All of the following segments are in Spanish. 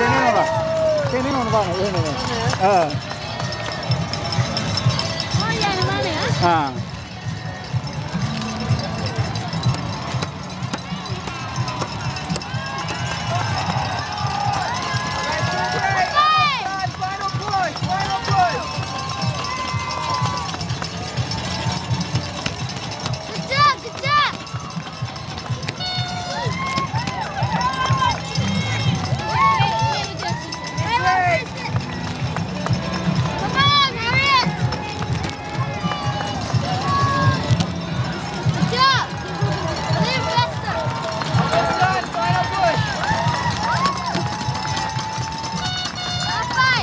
天天弄的，天天弄的吧，我认得的。啊。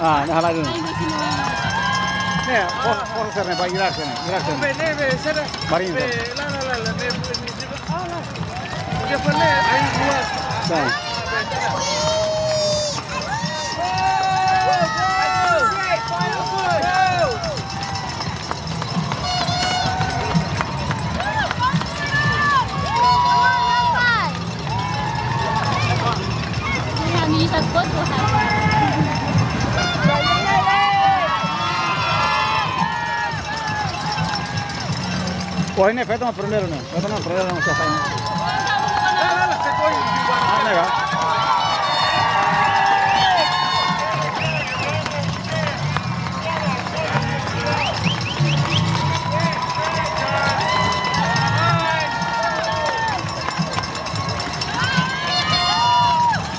Ah. Marin. Dah. Ni takut Tuhan. Oh ini Fatima primero no. Fatima primero no siapa ini. Ah, ni kan?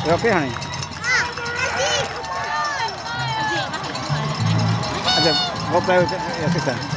Ya okey hani. Aja, gua play ya kita.